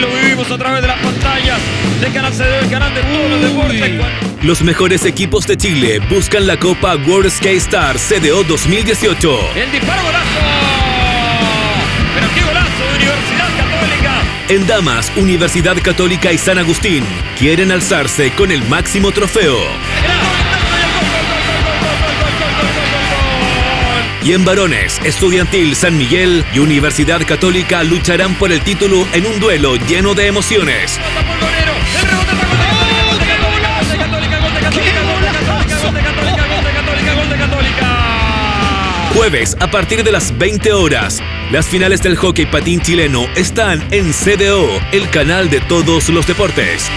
Lo vivimos a través de las pantallas de Canal CD, el canal de todos los deportes. Los mejores equipos de Chile buscan la Copa World Skate Star CDO 2018. El disparo golazo. Pero qué golazo de Universidad Católica. En Damas, Universidad Católica y San Agustín quieren alzarse con el máximo trofeo. ¡Era! Y en varones, Estudiantil San Miguel y Universidad Católica lucharán por el título en un duelo lleno de emociones. Jueves, a partir de las 20 horas, las finales del hockey patín chileno están en CDO, el canal de todos los deportes.